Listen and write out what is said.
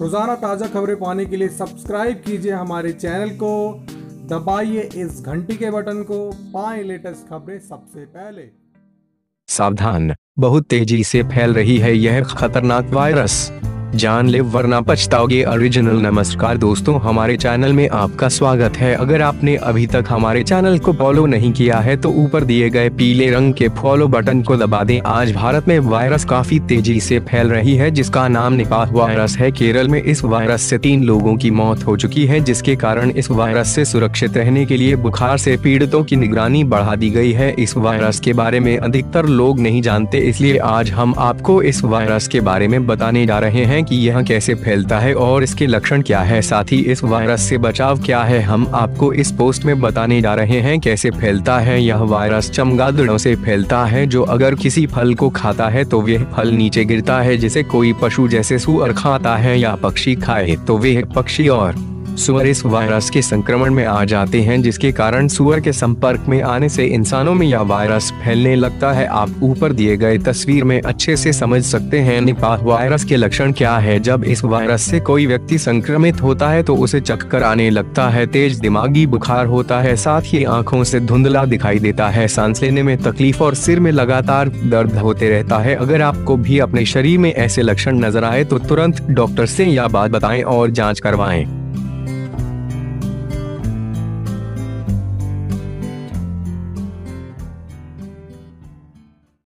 रोज़ाना ताज़ा खबरें पाने के लिए सब्सक्राइब कीजिए हमारे चैनल को। दबाइए इस घंटी के बटन को। पाए लेटेस्ट खबरें सबसे पहले। सावधान, बहुत तेज़ी से फैल रही है यह खतरनाक वायरस। जान ले, वरना पछताओगे। ओरिजिनल नमस्कार दोस्तों, हमारे चैनल में आपका स्वागत है। अगर आपने अभी तक हमारे चैनल को फॉलो नहीं किया है तो ऊपर दिए गए पीले रंग के फॉलो बटन को दबा दें। आज भारत में वायरस काफ़ी तेज़ी से फैल रही है, जिसका नाम निपाह वायरस है। केरल में इस वायरस से तीन लोगों की मौत हो चुकी है, जिसके कारण इस वायरस से सुरक्षित रहने के लिए बुखार से पीड़ितों की निगरानी बढ़ा दी गई है। इस वायरस के बारे में अधिकतर लोग नहीं जानते, इसलिए आज हम आपको इस वायरस के बारे में बताने जा रहे हैं कि यह कैसे फैलता है और इसके लक्षण क्या है? साथ ही इस वायरस से बचाव क्या है? हम आपको इस पोस्ट में बताने जा रहे हैं कैसे फैलता है यह वायरस। चमगादड़ों से फैलता है जो अगर किसी फल को खाता है तो वह फल नीचे गिरता है, जिसे कोई पशु जैसे सुअर खाता है या पक्षी खाए तो वह पक्षी और सुअर इस वायरस के संक्रमण में आ जाते हैं, जिसके कारण सुअर के संपर्क में आने से इंसानों में यह वायरस फैलने लगता है। आप ऊपर दिए गए तस्वीर में अच्छे से समझ सकते हैं निपाह वायरस के लक्षण क्या है। जब इस वायरस से कोई व्यक्ति संक्रमित होता है तो उसे चक्कर आने लगता है, तेज दिमागी बुखार होता है, साथ ही आँखों से धुंधला दिखाई देता है। सांस लेने में तकलीफ़ और सिर में लगातार दर्द होते रहता है। अगर आपको भी अपने शरीर में ऐसे लक्षण नज़र आए तो तुरंत डॉक्टर से यह बात बताएँ और जाँच करवाएँ।